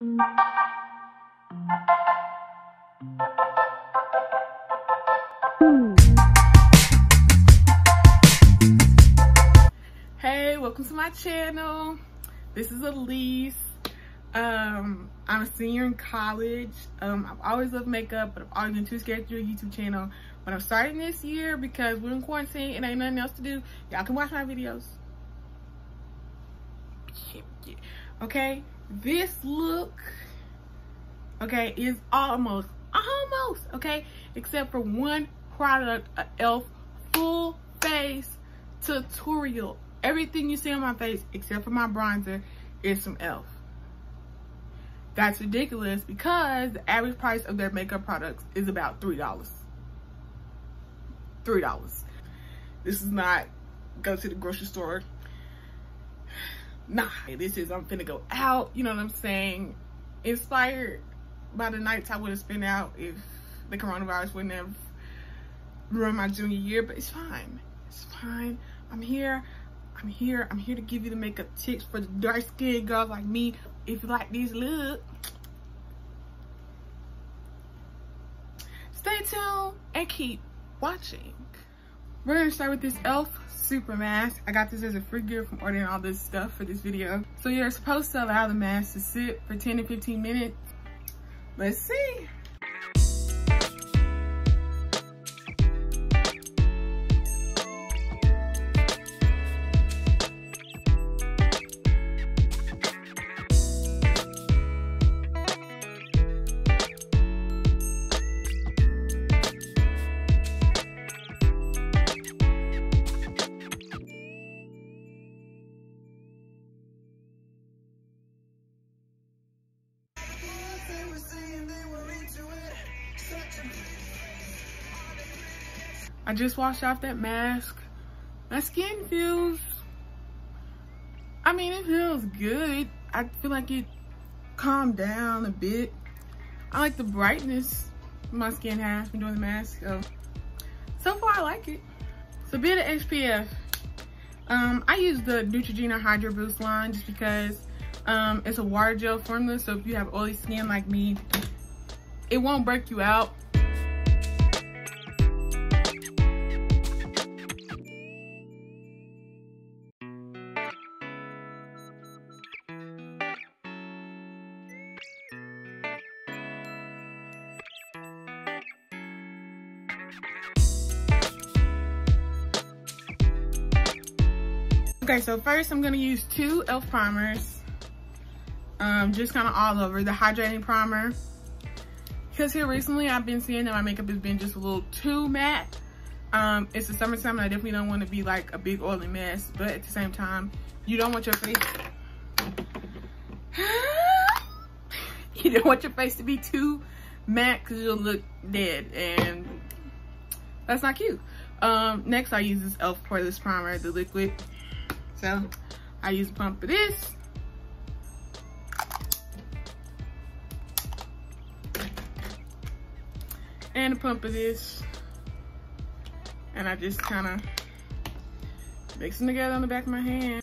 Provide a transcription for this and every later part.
Hey, welcome to my channel. This is Alese. Um, I'm a senior in college. Um, I've always loved makeup, but I've always been too scared to do a YouTube channel. But I'm starting this year because we're in quarantine and ain't nothing else to do. Y'all can watch my videos. Okay, this look, okay, is almost, almost, okay, except for one product, e.l.f. full face tutorial. Everything you see on my face, except for my bronzer, is some e.l.f. That's ridiculous because the average price of their makeup products is about $3. $3. This is not go to the grocery store. Nah, this is I'm finna go out, you know what I'm saying? Inspired by the nights I would have spent out if the coronavirus wouldn't have ruined my junior year, but it's fine. It's fine. I'm here. I'm here. I'm here to give you the makeup tips for the dark skinned girls like me. If you like these look, stay tuned and keep watching. We're gonna start with this e.l.f. super mask. I got this as a free gift from ordering all this stuff for this video. So you're supposed to allow the mask to sit for 10 to 15 minutes. Let's see. I just washed off that mask. My skin feels, I mean, it feels good. I feel like it calmed down a bit. I like the brightness my skin has when doing the mask. So, so far I like it. So a bit of SPF. Um, I use the Neutrogena Hydro Boost line just because um, it's a water gel formula. So if you have oily skin like me, it won't break you out Okay, so first I'm gonna use two e.l.f. primers. Um, just kind of all over. The hydrating primer. Because here recently I've been seeing that my makeup has been just a little too matte. Um, it's the summertime and I definitely don't want to be like a big oily mess. But at the same time, you don't want your face... you don't want your face to be too matte because you'll look dead. And that's not cute. Um, next I use this e.l.f. Poreless Primer, the liquid. So I use pump of this. And a pump of this. And I just kind of mix them together on the back of my hand.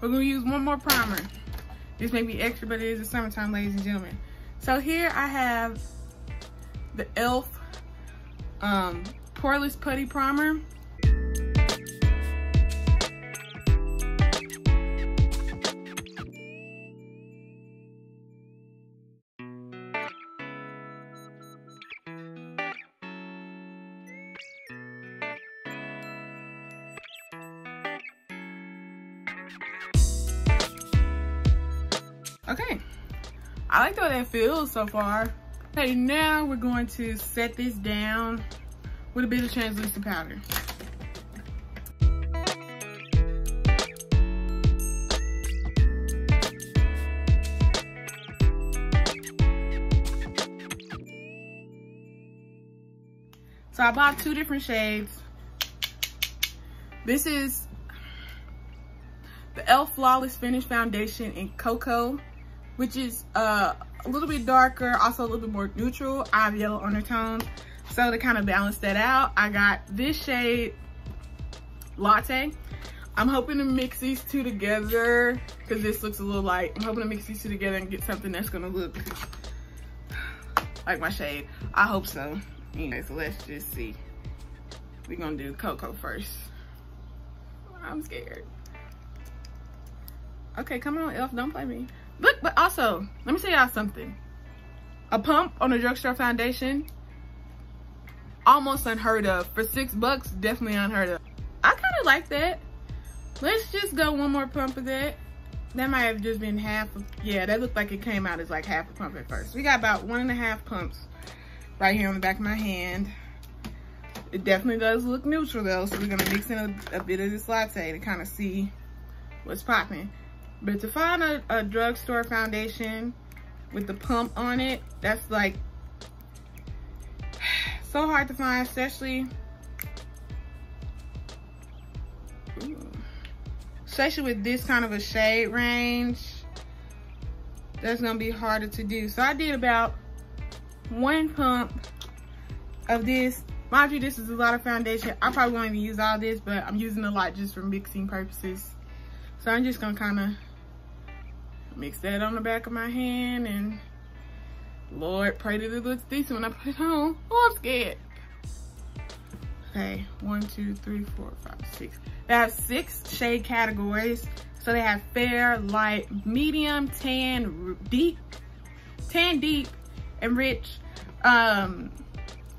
We're gonna use one more primer. This may be extra, but it is the summertime, ladies and gentlemen. So here I have the e.l.f. Um, Poreless Putty Primer. I like the way that feels so far. Okay, now we're going to set this down with a bit of translucent powder. So I bought two different shades. This is the e.l.f. Flawless Finish Foundation in Coco, which is uh, a little bit darker, also a little bit more neutral. I have yellow undertones. So to kind of balance that out, I got this shade, Latte. I'm hoping to mix these two together because this looks a little light. I'm hoping to mix these two together and get something that's gonna look like my shade. I hope so. Anyway, so let's just see. We're gonna do coco first. I'm scared. Okay, come on, Elf, don't play me. Look, but also, let me tell y'all something. A pump on a drugstore foundation, almost unheard of. For six bucks, definitely unheard of. I kind of like that. Let's just go one more pump of that. That might have just been half of, yeah, that looked like it came out as like half a pump at first. We got about one and a half pumps right here on the back of my hand. It definitely does look neutral though, so we're gonna mix in a, a bit of this latte to kind of see what's popping. But to find a, a drugstore foundation with the pump on it, that's like so hard to find, especially especially with this kind of a shade range. That's gonna be harder to do. So I did about one pump of this. Mind you, this is a lot of foundation. I probably won't even use all this, but I'm using a lot just for mixing purposes. So I'm just gonna kind of mix that on the back of my hand and Lord, pray that it looks decent when I put it on. Oh, I'm scared. Okay, one, two, three, four, five, six. They have six shade categories. So they have fair, light, medium, tan, deep, tan, deep, and rich. Um,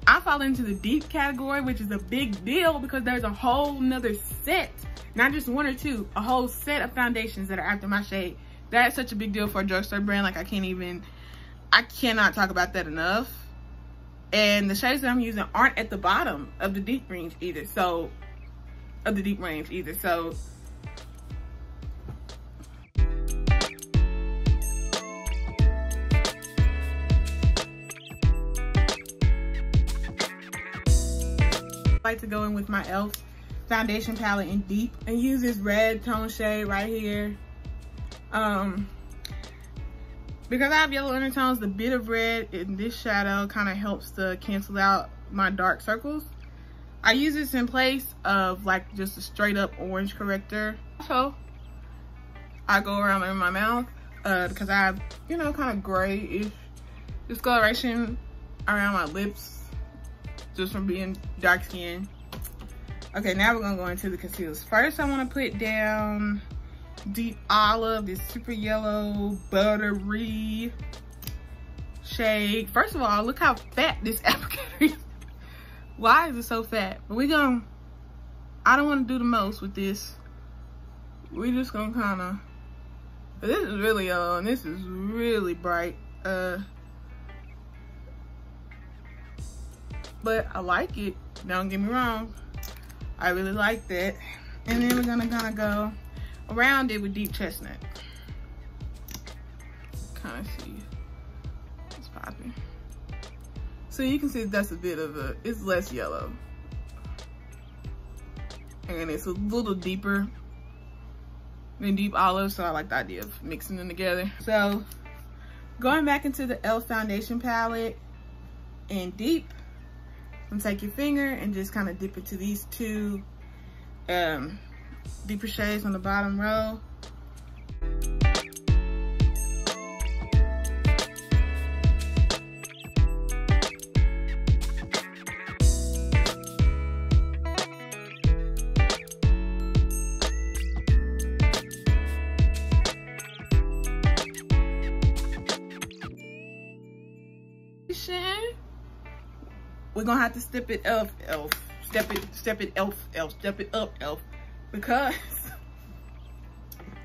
I fall into the deep category, which is a big deal because there's a whole nother set, not just one or two, a whole set of foundations that are after my shade. That's such a big deal for a drugstore brand. Like I can't even, I cannot talk about that enough. And the shades that I'm using aren't at the bottom of the deep range either. So, of the deep range either. So, like to go in with my e.l.f. foundation palette in deep and use this red tone shade right here. Um, because I have yellow undertones, the bit of red in this shadow kind of helps to cancel out my dark circles. I use this in place of like just a straight up orange corrector. So I go around in my mouth uh, because I have, you know, kind of grayish discoloration around my lips just from being dark skinned. Okay, now we're gonna go into the concealers. First, I wanna put down Deep Olive, this super yellow, buttery shade. First of all, look how fat this applicator is. Why is it so fat? But we gonna, I don't wanna do the most with this. We're just gonna kinda, this is really yellow and this is really bright. Uh, but I like it. Don't get me wrong. I really like that. And then we're gonna kind of go around it with deep chestnut. Kind of see it's popping. So you can see that's a bit of a, it's less yellow. And it's a little deeper than deep olive, so I like the idea of mixing them together. So going back into the e.l.f. foundation palette in deep, and take your finger and just kind of dip it to these two um, deeper shades on the bottom row. We're gonna have to step it up, elf. Step it, step it, elf, elf, step it up, elf because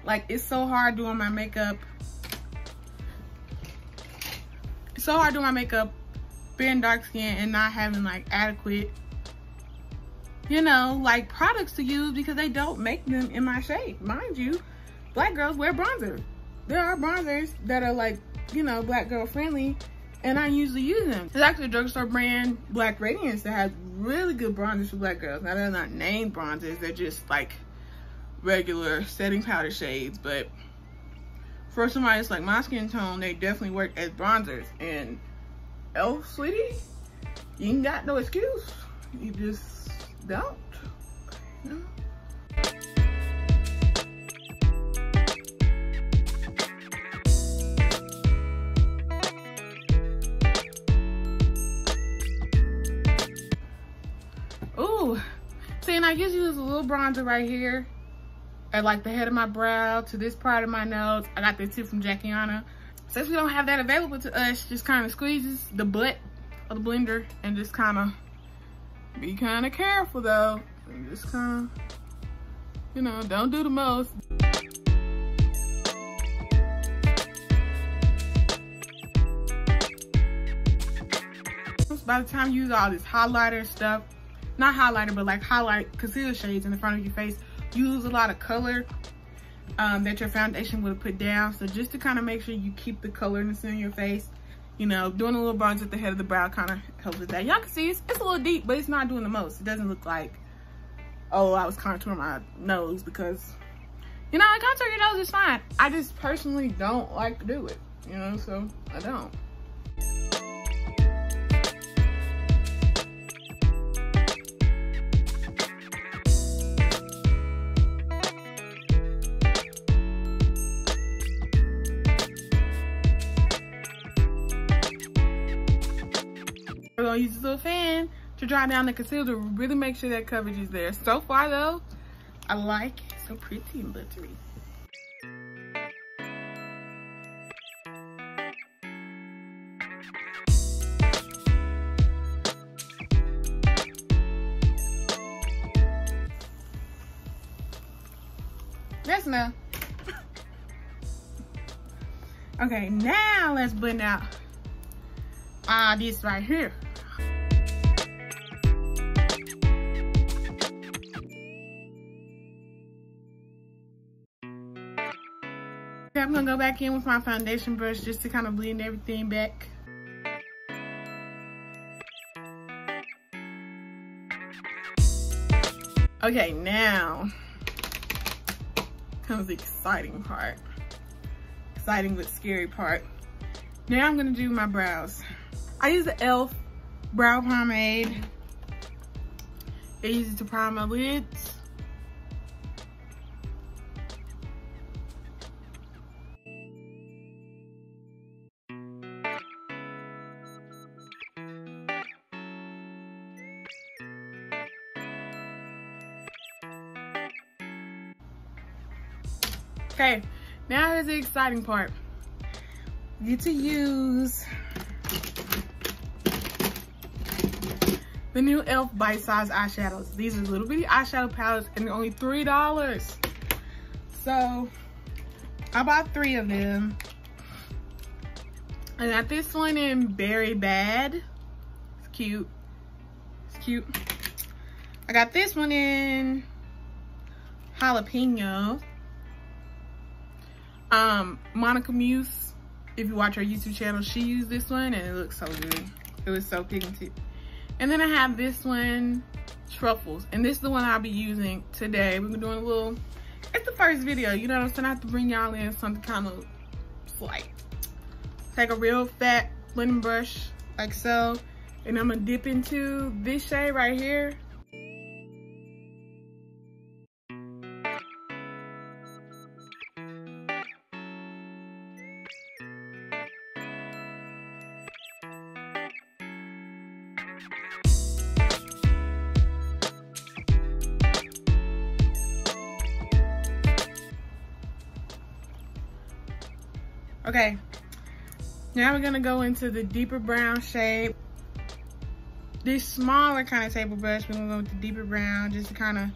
like it's so hard doing my makeup. It's so hard doing my makeup being dark skin and not having like adequate you know like products to use because they don't make them in my shape. Mind you black girls wear bronzer. There are bronzers that are like you know black girl friendly and I usually use them. It's actually a drugstore brand, Black Radiance, that has really good bronzers for black girls. Now they're not named bronzers, they're just like regular setting powder shades, but for somebody that's like my skin tone, they definitely work as bronzers. And elf, sweetie, you ain't got no excuse. You just don't. You know? Ooh, see, and I just use a little bronzer right here at like the head of my brow to this part of my nose. I got this tip from Jackie Aina. Since we don't have that available to us, just kind of squeezes the butt of the blender and just kind of be kind of careful though. And just kind of, you know, don't do the most. By the time you use all this highlighter stuff, not highlighter, but like highlight concealer shades in the front of your face, lose a lot of color um, that your foundation would have put down. So just to kind of make sure you keep the colorness in your face, you know, doing a little bronze at the head of the brow kind of helps with that. Y'all can see it's, it's a little deep, but it's not doing the most. It doesn't look like, oh, I was contouring my nose because, you know, I contour your nose is fine. I just personally don't like to do it, you know, so I don't. Gonna use this little fan to dry down the concealer to really make sure that coverage is there. So far though, I like it. So pretty and buttery. That's enough. okay, now let's blend out uh, this right here. I'm gonna go back in with my foundation brush just to kind of blend everything back. Okay, now comes the exciting part. Exciting but scary part. Now I'm gonna do my brows. I use the e.l.f. brow pomade. It to prime my lids. Okay, now here's the exciting part. You get to use the new e.l.f. Bite Size eyeshadows. These are little bitty eyeshadow palettes and they're only $3. So, I bought three of them. I got this one in Berry Bad. It's cute. It's cute. I got this one in Jalapeno. Um, Monica Muse, if you watch her YouTube channel, she used this one and it looks so good. It was so pigmented. And then I have this one, Truffles. And this is the one I'll be using today. We're doing a little, it's the first video, you know what I'm saying? I have to bring y'all in something kind of slight. Take a real fat blending brush, like so. And I'm gonna dip into this shade right here. Now we're gonna go into the deeper brown shade. This smaller kind of table brush, we're gonna go with the deeper brown just to kind of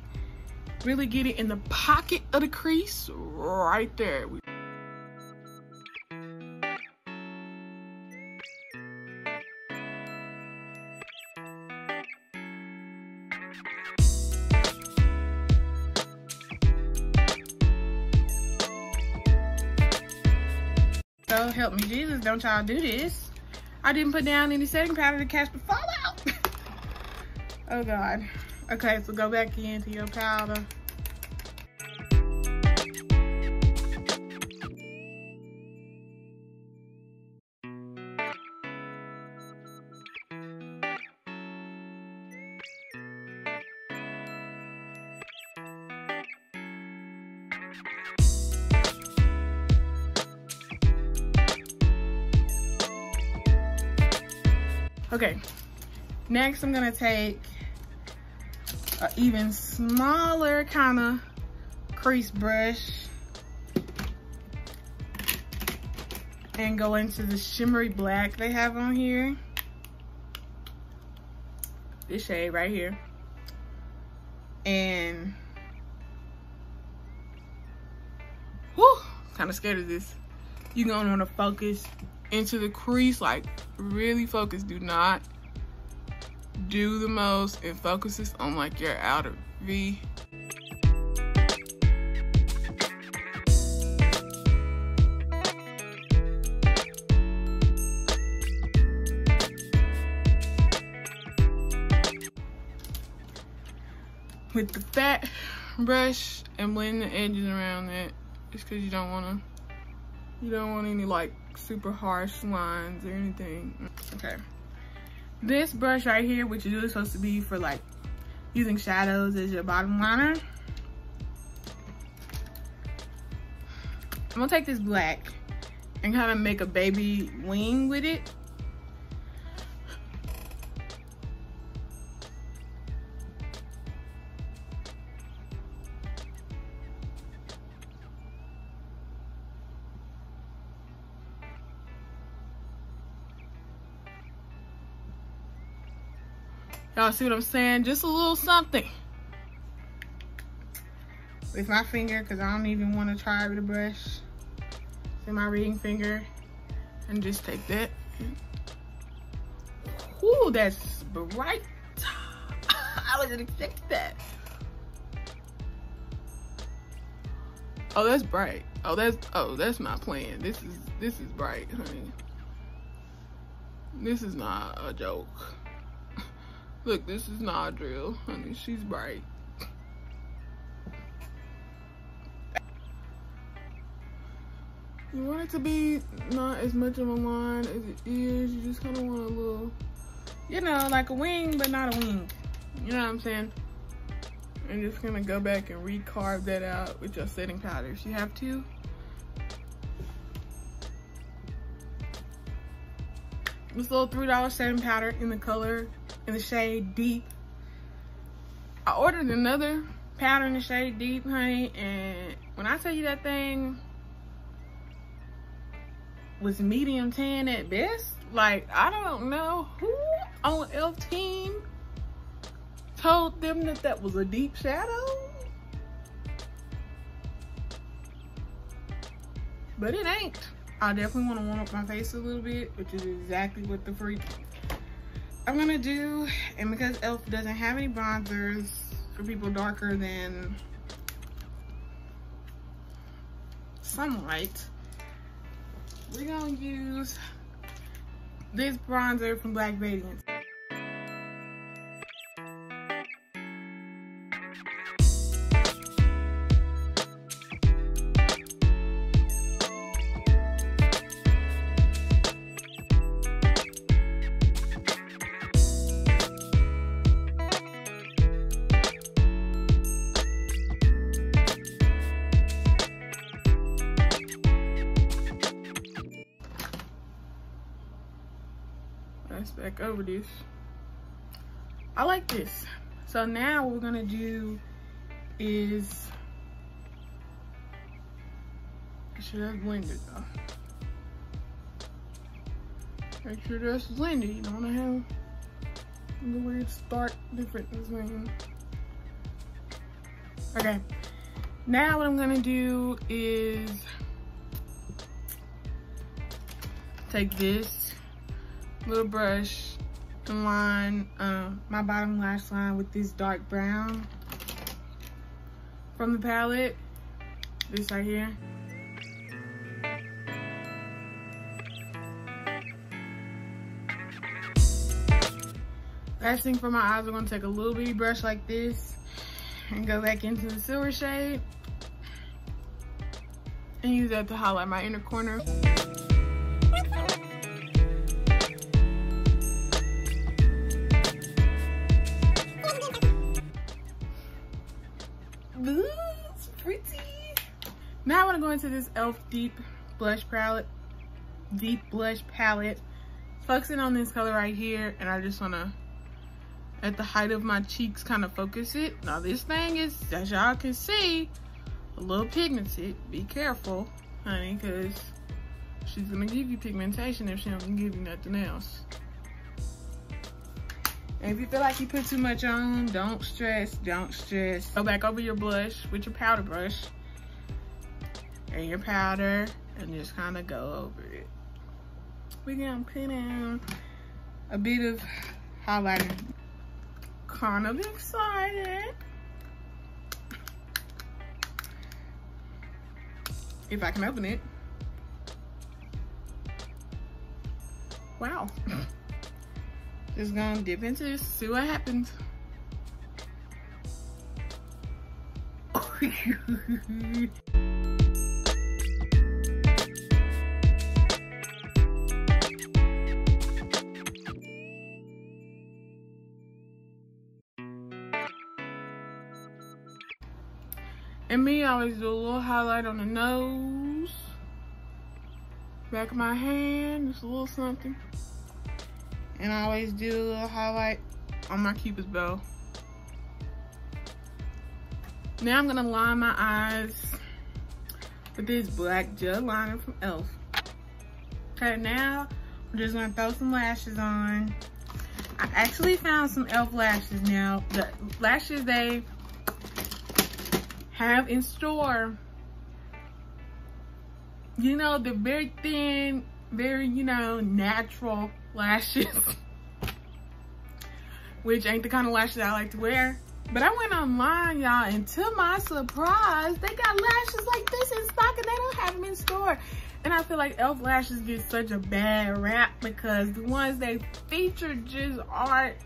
really get it in the pocket of the crease right there. Jesus, don't y'all do this. I didn't put down any setting powder to catch the fallout. oh God. Okay, so go back into your powder. Okay, next I'm gonna take an even smaller kind of crease brush and go into the shimmery black they have on here. This shade right here. And, whew, kind of scared of this. You're gonna wanna focus into the crease, like really focus. Do not do the most and focuses on like your outer V. With the fat brush and blend the edges around it just because you don't want to you don't want any like super harsh lines or anything okay this brush right here, which is really supposed to be for like using shadows as your bottom liner. I'm gonna take this black and kind of make a baby wing with it. Y'all see what I'm saying? Just a little something. With my finger, because I don't even want to try with a brush. See my ring finger. And just take that. Ooh, that's bright. I wasn't expecting that. Oh, that's bright. Oh, that's oh, that's my plan. This is this is bright, honey. This is not a joke. Look, this is not a drill, honey. She's bright. You want it to be not as much of a line as it is. You just kind of want a little, you know, like a wing, but not a wing. You know what I'm saying? I'm just gonna go back and recarve that out with your setting powder if you have to. This little $3 setting powder in the color in the shade Deep. I ordered another powder in the shade Deep, honey, and when I tell you that thing was medium tan at best, like, I don't know who on ELF team told them that that was a deep shadow. But it ain't. I definitely want to warm up my face a little bit, which is exactly what the freak I'm gonna do, and because e.l.f. doesn't have any bronzers for people darker than sunlight, we're gonna use this bronzer from Black Radiance. So now what we're gonna do is, make sure that's blended though. Make sure that's blended. You don't wanna have the weird stark difference between. Okay, now what I'm gonna do is take this little brush line uh, my bottom lash line with this dark brown from the palette. This right here. Last thing for my eyes, we're gonna take a little bitty brush like this and go back into the silver shade and use that to highlight my inner corner. Now I want to go into this e.l.f. Deep Blush Palette. Deep Blush Palette focusing on this color right here and I just want to at the height of my cheeks kind of focus it. Now this thing is, as y'all can see, a little pigmented. Be careful, honey, because she's gonna give you pigmentation if she don't give you nothing else. If you feel like you put too much on, don't stress, don't stress. Go back over your blush with your powder brush and your powder and just kind of go over it. We're gonna put in a bit of highlighter. Kind of excited. If I can open it. Wow. Just gonna dip into this, see what happens. And me, I always do a little highlight on the nose. Back of my hand, just a little something. And I always do a little highlight on my cupid's bow. Now I'm gonna line my eyes with this black gel liner from e.l.f. Okay, now I'm just gonna throw some lashes on. I actually found some e.l.f. lashes now. The lashes they have in store. You know, the very thin, very, you know, natural lashes. Which ain't the kind of lashes I like to wear. But I went online, y'all, and to my surprise, they got lashes like this in stock and they don't have them in store. And I feel like e.l.f. lashes get such a bad rap because the ones they feature just aren't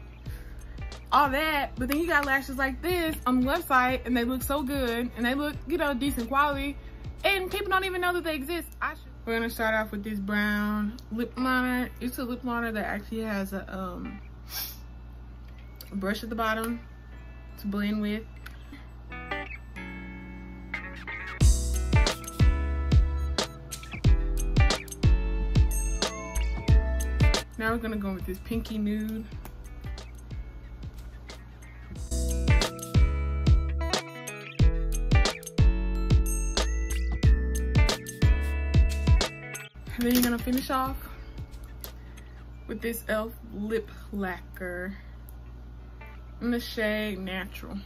all that. But then you got lashes like this on the website and they look so good and they look, you know, decent quality. And people don't even know that they exist. We're gonna start off with this brown lip liner. It's a lip liner that actually has a, um, a brush at the bottom to blend with. Now we're gonna go with this pinky nude. And then you're gonna finish off with this e.l.f. lip lacquer in the shade Natural.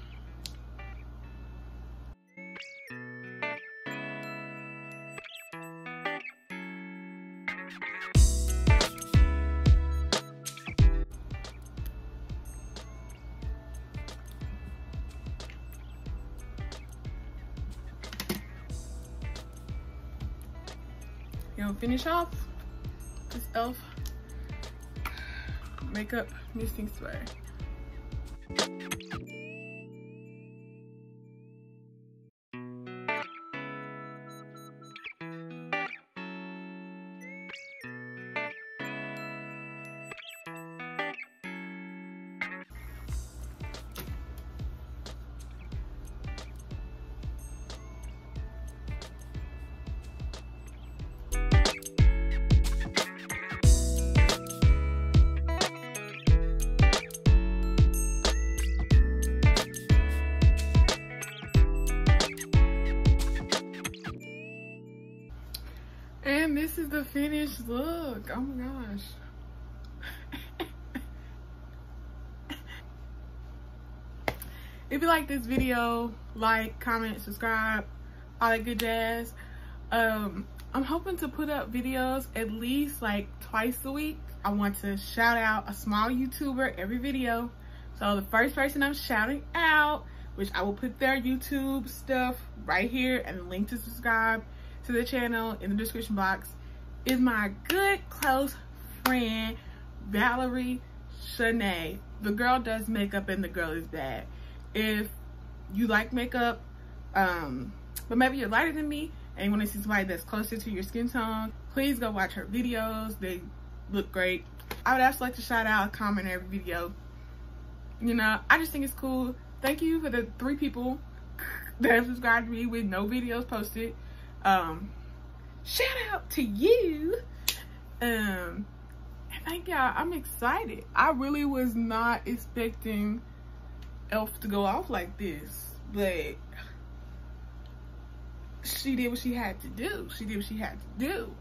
Finish off this e.l.f. makeup. And this the finished look. Oh my gosh. if you like this video, like, comment, subscribe, all that good jazz. Um, I'm hoping to put up videos at least like twice a week. I want to shout out a small YouTuber every video. So the first person I'm shouting out, which I will put their YouTube stuff right here and the link to subscribe to the channel in the description box is my good close friend Valerie Shanae. The girl does makeup and the girl is bad. If you like makeup, um, but maybe you're lighter than me and you want to see somebody that's closer to your skin tone, please go watch her videos. They look great. I would also like to shout out, comment every video. You know, I just think it's cool. Thank you for the three people that have subscribed to me with no videos posted um shout out to you um thank y'all. I'm excited. I really was not expecting Elf to go off like this, but she did what she had to do. She did what she had to do.